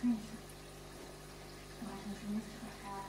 看一下马上就能出来